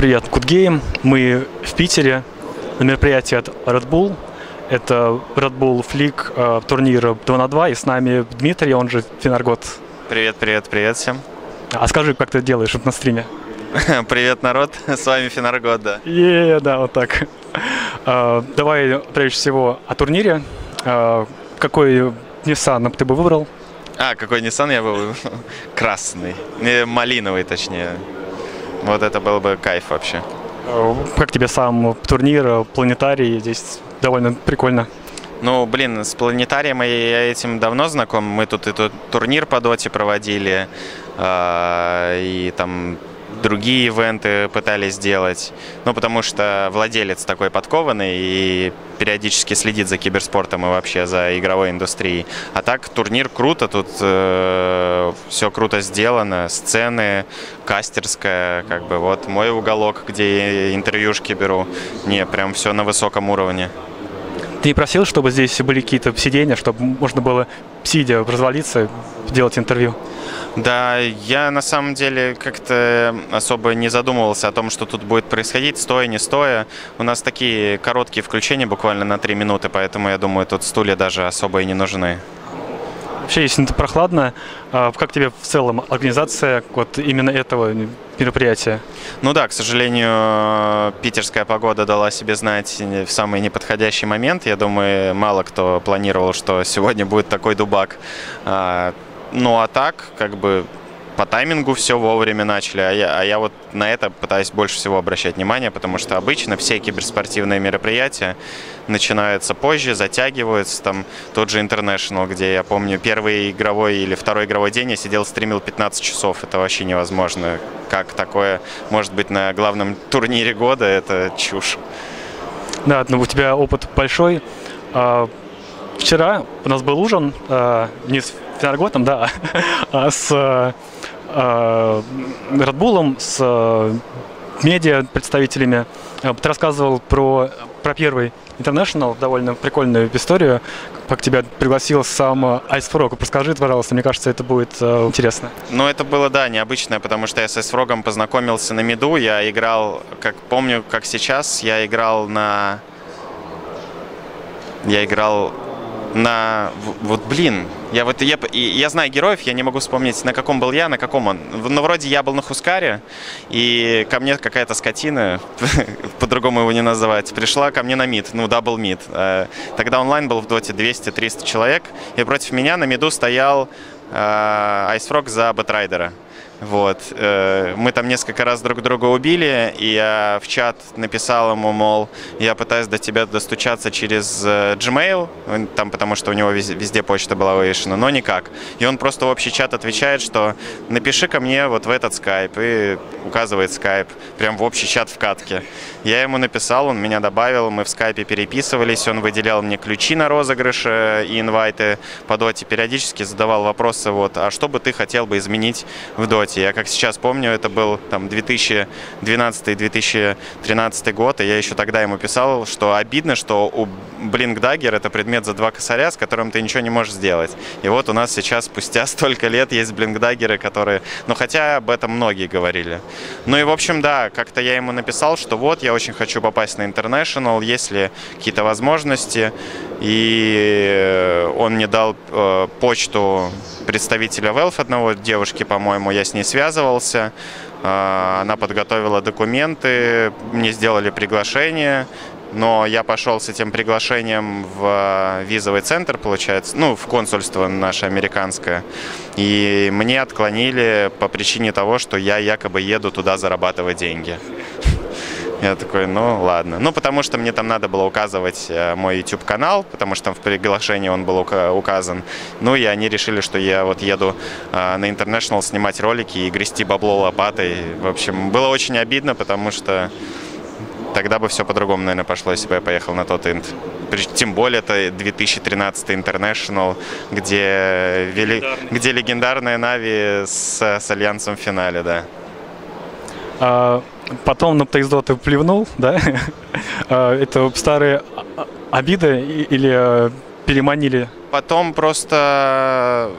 Привет, Good Game. Мы в Питере на мероприятии от Red Bull. Это Red Bull Flick э, турнир 2 на 2, и с нами Дмитрий, он же Финаргот. Привет, привет, привет всем. А скажи, как ты делаешь это на стриме? Привет, народ, с вами Финаргот, да. Е, да, вот так. Э, давай, прежде всего, о турнире. Э, какой Nissan ты бы выбрал? А, какой Nissan я был? Красный. Не, малиновый, точнее. Вот это был бы кайф вообще. Как тебе сам турнир, э, планетарий? Здесь довольно прикольно. Ну, блин, с планетарием я этим давно знаком. Мы тут и тут турнир по доте проводили, а, и там другие ивенты пытались сделать. Ну, потому что владелец такой подкованный и периодически следит за киберспортом и вообще за игровой индустрией. А так, турнир круто, тут все круто сделано, сцены, кастерская, как бы вот мой уголок, где интервьюшки беру. Не, прям все на высоком уровне. Ты не просил, чтобы здесь были какие-то сиденья, чтобы можно было сидя развалиться, делать интервью? Да, я на самом деле как-то особо не задумывался о том, что тут будет происходить, стоя, не стоя. У нас такие короткие включения, буквально на 3 минуты, поэтому я думаю, тут стулья даже особо и не нужны. Вообще, если это прохладно, а как тебе в целом организация вот именно этого мероприятия? Ну да, к сожалению, питерская погода дала себе знать в самый неподходящий момент. Я думаю, мало кто планировал, что сегодня будет такой дубак. А, Ну а так, как бы по таймингу все вовремя начали, а я, а я вот на это пытаюсь больше всего обращать внимание, потому что обычно все киберспортивные мероприятия начинаются позже, затягиваются. Там тот же International, где я помню первый игровой или второй игровой день я сидел, стримил 15 часов. Это вообще невозможно. Как такое может быть на главном турнире года, это чушь. Да, ну у тебя опыт большой. Вчера у нас был ужин а, не с Финарготом, да, а с Bull, с а, медиа представителями. А, Ты рассказывал про, про первый International, довольно прикольную историю, как тебя пригласил сам Ice Frog. Расскажи, пожалуйста, мне кажется, это будет э, интересно. Ну, это было, да, необычное, потому что я с Ice Frog познакомился на меду. Я играл, как помню, как сейчас, я играл на... Я играл на... Вот, блин, я вот я, я знаю героев, я не могу вспомнить, на каком был я, на каком он. Ну, вроде я был на Хускаре, и ко мне какая-то скотина, по-другому его не называть, пришла ко мне на мид, ну, double mid. Тогда онлайн был в доте 200-300 человек, и против меня на миду стоял IceFrog за Бэтрайдера. Вот. Мы там несколько раз друг друга убили, и я в чат написал ему, мол, я пытаюсь до тебя достучаться через Gmail, там, потому что у него везде почта была вывешена, но никак. И он просто в общий чат отвечает, что напиши ко мне вот в этот скайп, и указывает скайп, прям в общий чат в катке. Я ему написал, он меня добавил, мы в скайпе переписывались, он выделял мне ключи на розыгрыш и инвайты по доте, периодически задавал вопросы, вот, а что бы ты хотел бы изменить в доте? Я как сейчас помню, это был там 2012-2013 год, и я еще тогда ему писал, что обидно, что у Blink Dagger это предмет за два косаря, с которым ты ничего не можешь сделать. И вот у нас сейчас, спустя столько лет, есть Blink Dagger, которые... Ну, хотя об этом многие говорили. Ну и, в общем, да, как-то я ему написал, что вот, я очень хочу попасть на International, есть ли какие-то возможности. И он мне дал э, почту представителя Valve одного, девушки, по-моему, я с ней связывался. Э, она подготовила документы, мне сделали приглашение, но я пошел с этим приглашением в визовый центр, получается, ну, в консульство наше американское, и мне отклонили по причине того, что я якобы еду туда зарабатывать деньги. Я такой, ну ладно. Ну, потому что мне там надо было указывать мой YouTube-канал, потому что там в приглашении он был указан. Ну, и они решили, что я вот еду на International снимать ролики и грести бабло лопатой. В общем, было очень обидно, потому что тогда бы все по-другому, наверное, пошло, если бы я поехал на тот инт. Тем более это 2013 International, где, вели... где легендарная Нави с, с Альянсом в финале, да. А, потом на Птайздо ты плевнул, да? а, это старые обиды или переманили? Потом просто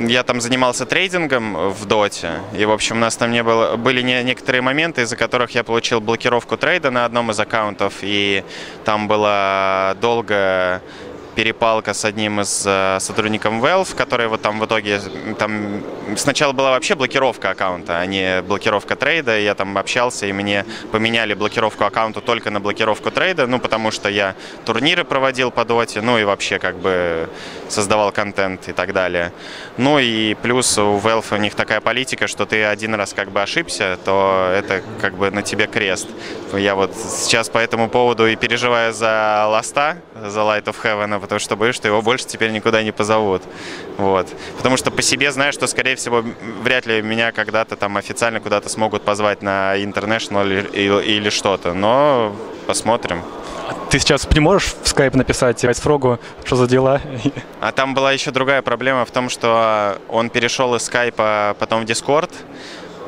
я там занимался трейдингом в доте, и, в общем, у нас там не было, были не, некоторые моменты, из-за которых я получил блокировку трейда на одном из аккаунтов, и там было долго перепалка с одним из э, сотрудников Valve, который вот там в итоге там сначала была вообще блокировка аккаунта, а не блокировка трейда. Я там общался, и мне поменяли блокировку аккаунта только на блокировку трейда, ну, потому что я турниры проводил по доте, ну, и вообще как бы создавал контент и так далее. Ну, и плюс у Valve у них такая политика, что ты один раз как бы ошибся, то это как бы на тебе крест. Я вот сейчас по этому поводу и переживаю за Ласта, за Light of Heaven, потому что боюсь, что его больше теперь никуда не позовут. Вот. Потому что по себе знаю, что, скорее всего, вряд ли меня когда-то там официально куда-то смогут позвать на International или, или, что-то. Но посмотрим. Ты сейчас не можешь в скайп написать Айсфрогу, что за дела? А там была еще другая проблема в том, что он перешел из скайпа потом в Дискорд,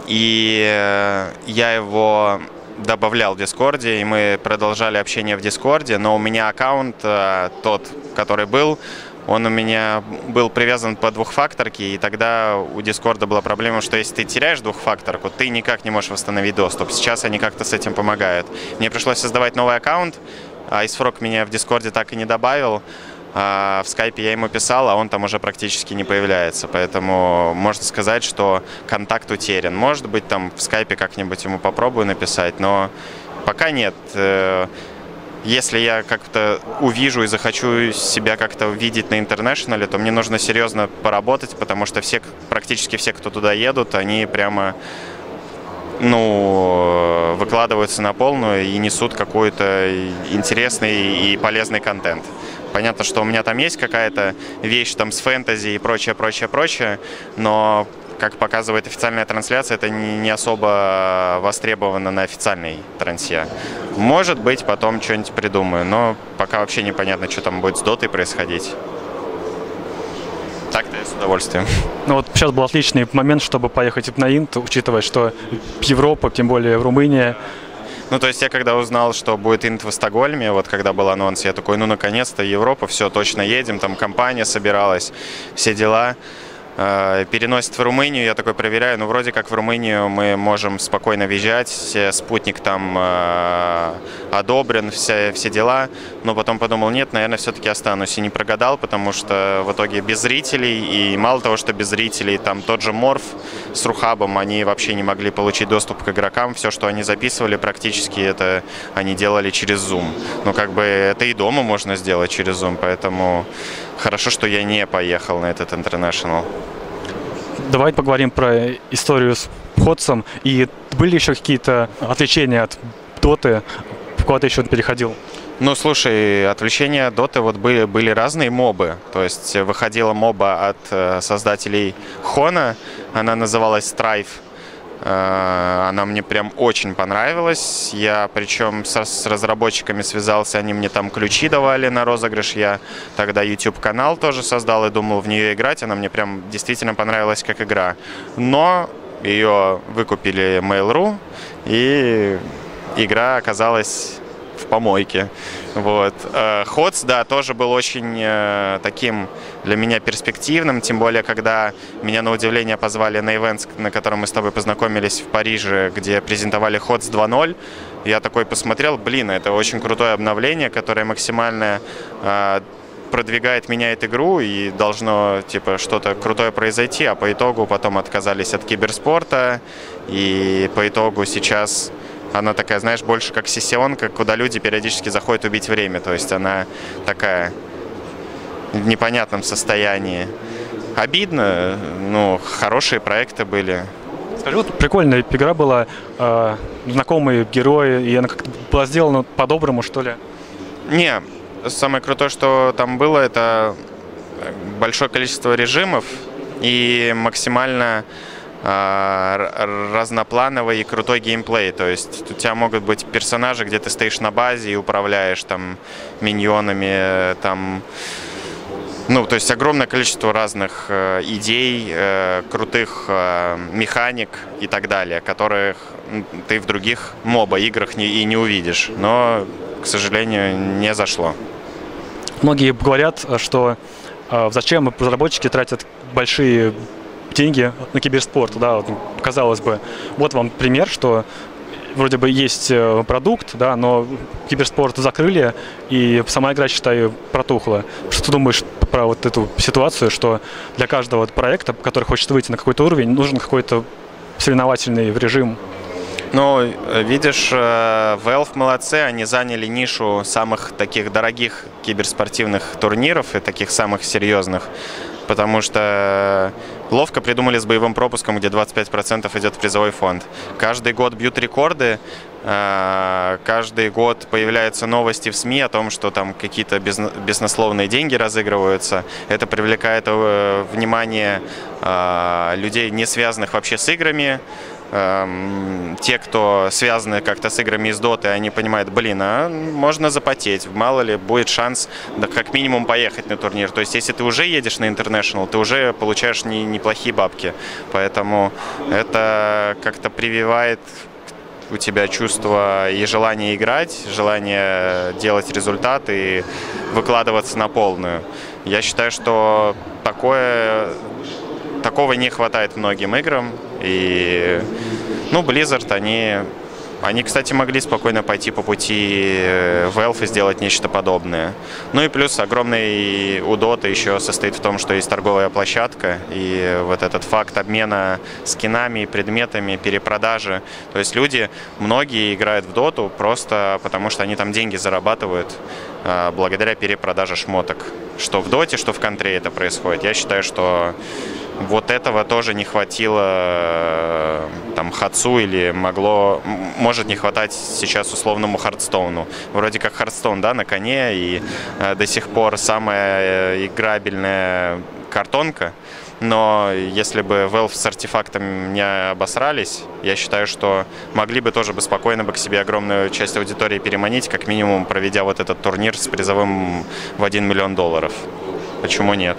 и э, я его добавлял в Дискорде, и мы продолжали общение в Дискорде, но у меня аккаунт, э, тот, который был, он у меня был привязан по двухфакторке, и тогда у Дискорда была проблема, что если ты теряешь двухфакторку, ты никак не можешь восстановить доступ. Сейчас они как-то с этим помогают. Мне пришлось создавать новый аккаунт, а IceFrog меня в Дискорде так и не добавил. А в скайпе я ему писал, а он там уже практически не появляется. Поэтому можно сказать, что контакт утерян. Может быть, там в скайпе как-нибудь ему попробую написать, но пока нет. Э, если я как-то увижу и захочу себя как-то увидеть на интернешнале, то мне нужно серьезно поработать, потому что все, практически все, кто туда едут, они прямо ну, выкладываются на полную и несут какой-то интересный и полезный контент. Понятно, что у меня там есть какая-то вещь там с фэнтези и прочее, прочее, прочее, но как показывает официальная трансляция, это не особо востребовано на официальной трансе. Может быть, потом что-нибудь придумаю, но пока вообще непонятно, что там будет с дотой происходить. Так-то я с удовольствием. Ну вот сейчас был отличный момент, чтобы поехать на Инт, учитывая, что Европа, тем более в Румынии, ну, то есть я когда узнал, что будет Инт в Стокгольме, вот когда был анонс, я такой, ну, наконец-то Европа, все, точно едем, там компания собиралась, все дела. Э, переносит в Румынию, я такой проверяю, ну вроде как в Румынию мы можем спокойно въезжать, спутник там э, одобрен, все, все дела, но потом подумал, нет, наверное, все-таки останусь и не прогадал, потому что в итоге без зрителей, и мало того, что без зрителей, там тот же Морф с Рухабом, они вообще не могли получить доступ к игрокам, все, что они записывали, практически это они делали через Zoom. Ну как бы это и дома можно сделать через Zoom, поэтому Хорошо, что я не поехал на этот International. Давай поговорим про историю с Ходсом. И были еще какие-то отвлечения от Доты? Куда ты еще переходил? Ну, слушай, отвлечения Доты вот были, были разные мобы. То есть выходила моба от э, создателей Хона, она называлась Strife. Э, она мне прям очень понравилась. Я причем со, с разработчиками связался, они мне там ключи давали на розыгрыш. Я тогда YouTube-канал тоже создал и думал в нее играть. Она мне прям действительно понравилась как игра. Но ее выкупили Mail.ru, и игра оказалась помойке. Вот. Ходс, э, да, тоже был очень э, таким для меня перспективным, тем более, когда меня на удивление позвали на ивент, на котором мы с тобой познакомились в Париже, где презентовали Ходс 2.0. Я такой посмотрел, блин, это очень крутое обновление, которое максимально э, продвигает, меняет игру, и должно типа что-то крутое произойти, а по итогу потом отказались от киберспорта, и по итогу сейчас она такая, знаешь, больше как сессионка, куда люди периодически заходят убить время. То есть она такая в непонятном состоянии. Обидно, ну, хорошие проекты были. Скажи, вот прикольная игра была, э, знакомые герои, и она как-то была сделана по-доброму, что ли? Не, самое крутое, что там было, это большое количество режимов и максимально разноплановый и крутой геймплей. То есть у тебя могут быть персонажи, где ты стоишь на базе и управляешь там миньонами, там ну, то есть огромное количество разных э, идей, э, крутых э, механик и так далее, которых ты в других моба играх не, и не увидишь. Но, к сожалению, не зашло. Многие говорят, что э, зачем разработчики тратят большие деньги на киберспорт, да, вот, казалось бы. Вот вам пример, что вроде бы есть э, продукт, да, но киберспорт закрыли, и сама игра, считаю, протухла. Что ты думаешь про вот эту ситуацию, что для каждого проекта, который хочет выйти на какой-то уровень, нужен какой-то соревновательный режим? Ну, видишь, э, Valve молодцы, они заняли нишу самых таких дорогих киберспортивных турниров и таких самых серьезных потому что ловко придумали с боевым пропуском, где 25% идет в призовой фонд. Каждый год бьют рекорды, э, каждый год появляются новости в СМИ о том, что там какие-то безнословные деньги разыгрываются. Это привлекает э, внимание э, людей, не связанных вообще с играми, те, кто связаны как-то с играми из доты, они понимают, блин, а можно запотеть, мало ли будет шанс да, как минимум поехать на турнир. То есть если ты уже едешь на International, ты уже получаешь не, неплохие бабки. Поэтому это как-то прививает у тебя чувство и желание играть, желание делать результат и выкладываться на полную. Я считаю, что такое, такого не хватает многим играм. И, ну, Blizzard, они, они, кстати, могли спокойно пойти по пути э, Valve и сделать нечто подобное. Ну и плюс огромный у Dota еще состоит в том, что есть торговая площадка, и вот этот факт обмена скинами, предметами, перепродажи. То есть люди, многие играют в Доту просто потому, что они там деньги зарабатывают э, благодаря перепродаже шмоток. Что в Доте, что в Контре это происходит. Я считаю, что вот этого тоже не хватило э, там Хацу или могло, может не хватать сейчас условному Хардстоуну. Вроде как Hearthstone, да, на коне и э, до сих пор самая э, играбельная картонка. Но если бы Valve с артефактом не обосрались, я считаю, что могли бы тоже бы спокойно бы к себе огромную часть аудитории переманить, как минимум проведя вот этот турнир с призовым в 1 миллион долларов. Почему нет?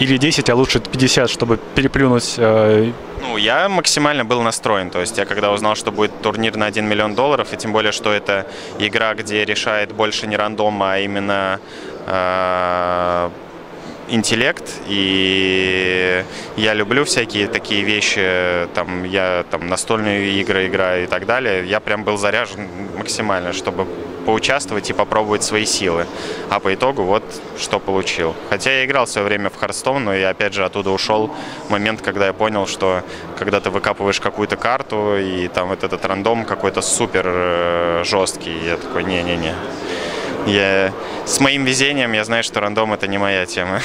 Или 10, а лучше 50, чтобы переплюнуть? Э... Ну, я максимально был настроен. То есть я когда узнал, что будет турнир на 1 миллион долларов, и тем более, что это игра, где решает больше не рандом, а именно э, интеллект, и я люблю всякие такие вещи, там, я там настольные игры играю и так далее, я прям был заряжен максимально, чтобы поучаствовать и попробовать свои силы. А по итогу вот что получил. Хотя я играл в свое время в Харстоун, но я опять же оттуда ушел момент, когда я понял, что когда ты выкапываешь какую-то карту и там вот этот рандом какой-то супер э, жесткий, я такой, не-не-не. Я с моим везением я знаю, что рандом это не моя тема.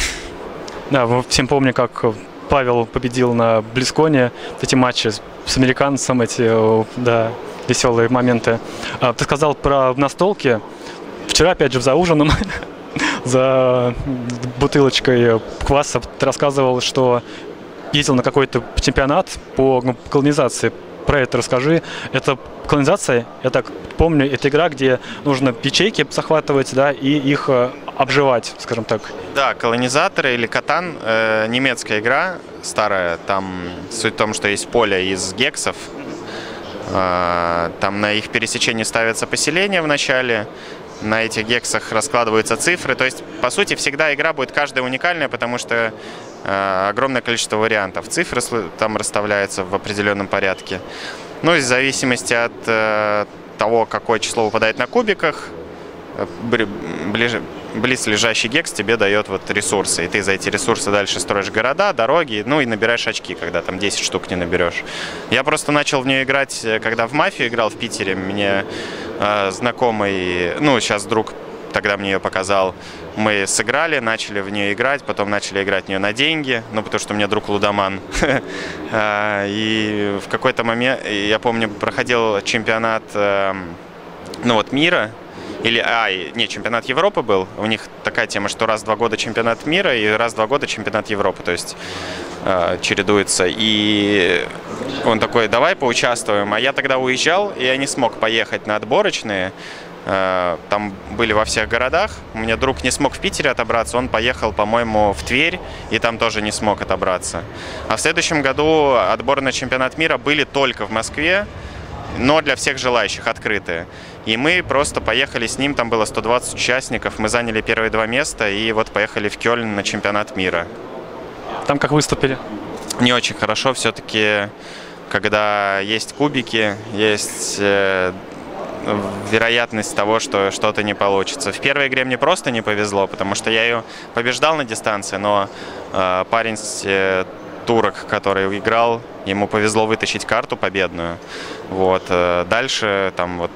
Да, всем помним, как Павел победил на Близконе эти матчи с американцем, эти, да, веселые моменты. А, ты сказал про настолки. Вчера, опять же, за ужином, за бутылочкой кваса, ты рассказывал, что ездил на какой-то чемпионат по колонизации. Про это расскажи. Это колонизация, я так помню, это игра, где нужно ячейки захватывать, да, и их э, обживать, скажем так. Да, колонизаторы или катан, э, немецкая игра, старая, там суть в том, что есть поле из гексов, там на их пересечении ставятся поселения в начале, на этих гексах раскладываются цифры. То есть, по сути, всегда игра будет каждая уникальная, потому что э, огромное количество вариантов. Цифры там расставляются в определенном порядке. Ну, в зависимости от э, того, какое число выпадает на кубиках, ближе, близлежащий гекс тебе дает вот ресурсы. И ты за эти ресурсы дальше строишь города, дороги, ну и набираешь очки, когда там 10 штук не наберешь. Я просто начал в нее играть, э, когда в мафию играл в Питере. Мне э, знакомый, ну сейчас друг тогда мне ее показал. Мы сыграли, начали в нее играть, потом начали играть в нее на деньги, ну, потому что у меня друг лудоман. А, и в какой-то момент, я помню, проходил чемпионат, эм, ну, вот, мира, или, а, не, чемпионат Европы был. У них такая тема, что раз в два года чемпионат мира и раз в два года чемпионат Европы. То есть э, чередуется. И он такой, давай поучаствуем. А я тогда уезжал, и я не смог поехать на отборочные. Э, там были во всех городах. У меня друг не смог в Питере отобраться, он поехал, по-моему, в Тверь, и там тоже не смог отобраться. А в следующем году отборы на чемпионат мира были только в Москве. Но для всех желающих, открытые. И мы просто поехали с ним, там было 120 участников, мы заняли первые два места и вот поехали в Кёльн на чемпионат мира. Там как выступили? Не очень хорошо, все-таки, когда есть кубики, есть э, вероятность того, что что-то не получится. В первой игре мне просто не повезло, потому что я ее побеждал на дистанции, но э, парень э, турок, который играл, ему повезло вытащить карту победную. Вот. Э, дальше там вот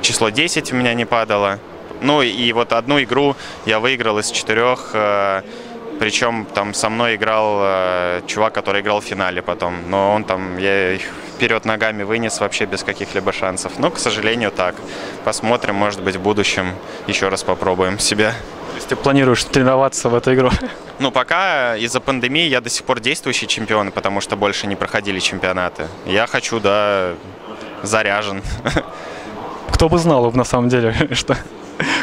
число 10 у меня не падало. Ну и вот одну игру я выиграл из четырех, э, причем там со мной играл э, чувак, который играл в финале потом. Но он там, я вперед ногами вынес вообще без каких-либо шансов. Но, к сожалению, так. Посмотрим, может быть, в будущем еще раз попробуем себя. Есть ты планируешь тренироваться в эту игру? Ну, пока из-за пандемии я до сих пор действующий чемпион, потому что больше не проходили чемпионаты. Я хочу, да, заряжен. Кто бы знал, на самом деле, что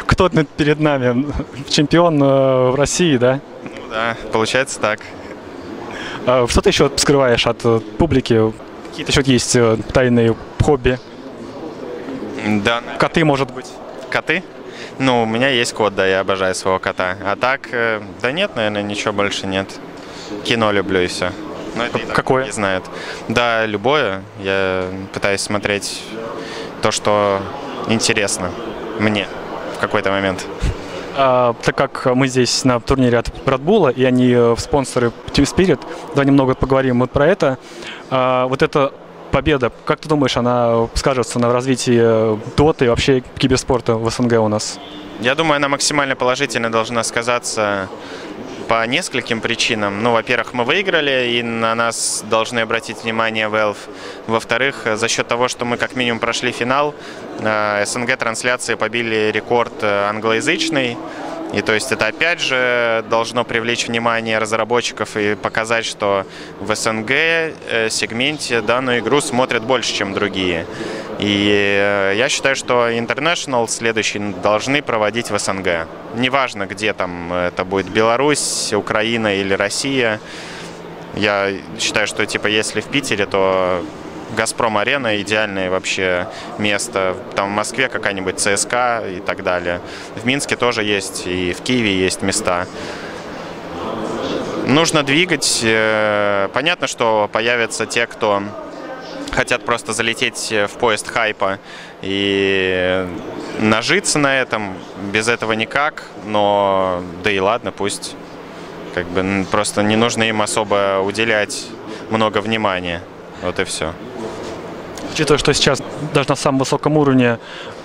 кто перед нами чемпион э, в России, да? Ну да, получается так. А что ты еще скрываешь от э, публики? Какие-то еще есть э, тайные хобби? Да. Коты, может быть? Коты? Ну, у меня есть кот, да, я обожаю своего кота. А так, э, да нет, наверное, ничего больше нет. Кино люблю и все. Но это Какое? Не знают. Да, любое. Я пытаюсь смотреть то, что интересно мне в какой-то момент. А, так как мы здесь на турнире от Bull, и они э, в спонсоры Team Spirit, давай немного поговорим вот про это. А, вот эта победа, как ты думаешь, она скажется на развитии э, доты и вообще киберспорта в СНГ у нас? Я думаю, она максимально положительно должна сказаться по нескольким причинам. Ну, во-первых, мы выиграли, и на нас должны обратить внимание Valve. Во-вторых, за счет того, что мы как минимум прошли финал, э, СНГ-трансляции побили рекорд э, англоязычный. И то есть это опять же должно привлечь внимание разработчиков и показать, что в СНГ э, сегменте данную игру смотрят больше, чем другие. И э, я считаю, что International следующий должны проводить в СНГ. Неважно, где там это будет Беларусь, Украина или Россия. Я считаю, что типа если в Питере, то Газпром-арена идеальное вообще место. Там в Москве какая-нибудь ЦСКА и так далее. В Минске тоже есть, и в Киеве есть места. Нужно двигать. Э, понятно, что появятся те, кто хотят просто залететь в поезд хайпа и нажиться на этом. Без этого никак, но да и ладно, пусть. Как бы просто не нужно им особо уделять много внимания. Вот и все. Учитывая, что сейчас даже на самом высоком уровне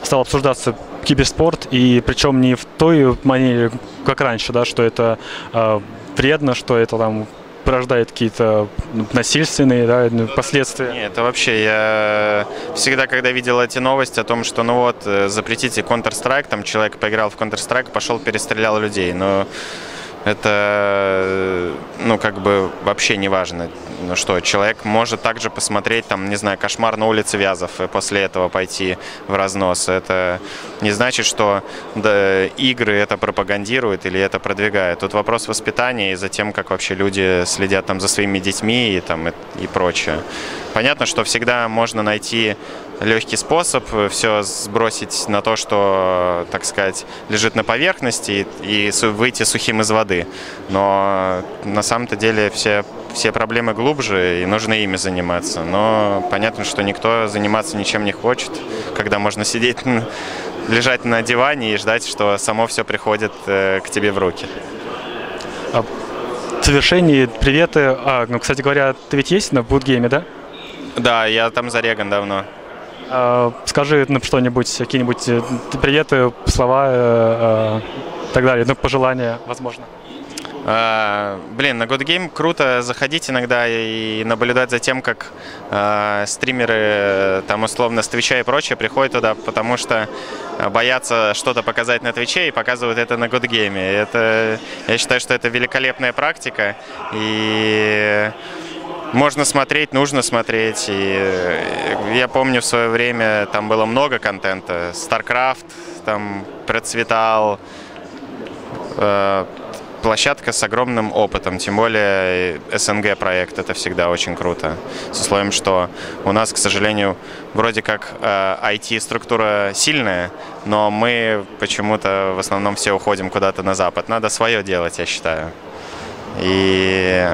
стал обсуждаться киберспорт, и причем не в той манере, как раньше, да, что это э, вредно, что это там порождает какие-то ну, насильственные да, последствия? Нет, это вообще я всегда, когда видел эти новости о том, что ну вот э, запретите Counter-Strike, там человек поиграл в Counter-Strike, пошел перестрелял людей, но это, ну, как бы вообще не важно. Ну что, человек может также посмотреть, там, не знаю, кошмар на улице Вязов и после этого пойти в разнос. Это не значит, что да, игры это пропагандируют или это продвигают. Тут вопрос воспитания и за тем, как вообще люди следят там за своими детьми и, там, и, и прочее. Понятно, что всегда можно найти легкий способ все сбросить на то, что, так сказать, лежит на поверхности и выйти сухим из воды. Но на самом-то деле все, все проблемы глубже и нужно ими заниматься. Но понятно, что никто заниматься ничем не хочет, когда можно сидеть, лежать на диване и ждать, что само все приходит э, к тебе в руки. А в завершении приветы. А, ну, кстати говоря, ты ведь есть на Будгейме, да? Да, я там зареган давно. А, скажи ну, что-нибудь, какие-нибудь э, приветы, слова и э, э, так далее, ну, пожелания, возможно. Uh, блин, на Good Game круто заходить иногда и наблюдать за тем, как uh, стримеры, там условно с Твича и прочее приходят туда, потому что боятся что-то показать на Твиче и показывают это на Good Game. Это, я считаю, что это великолепная практика. И можно смотреть, нужно смотреть. И э, я помню в свое время там было много контента. StarCraft там процветал. Э, площадка с огромным опытом, тем более СНГ проект, это всегда очень круто. С условием, что у нас, к сожалению, вроде как э, IT-структура сильная, но мы почему-то в основном все уходим куда-то на Запад. Надо свое делать, я считаю. И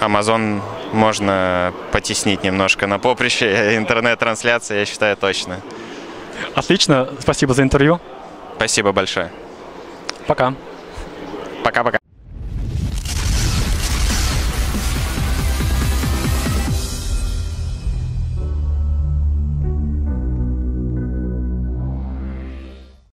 Amazon можно потеснить немножко на поприще интернет-трансляции, я считаю, точно. Отлично, спасибо за интервью. Спасибо большое. Пока. Пока-пока.